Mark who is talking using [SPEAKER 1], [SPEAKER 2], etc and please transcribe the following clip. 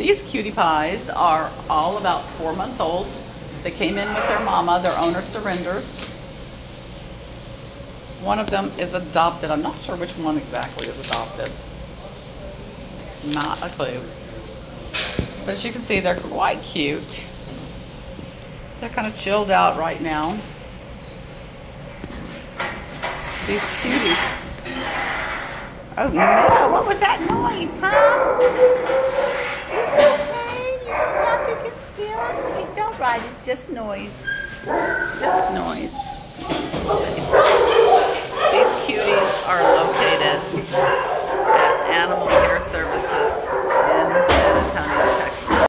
[SPEAKER 1] These cutie pies are all about four months old. They came in with their mama. Their owner surrenders. One of them is adopted. I'm not sure which one exactly is adopted. Not a clue. But as you can see, they're quite cute. They're kind of chilled out right now. These cuties. Oh no, what was that noise, huh? Just noise. Just noise.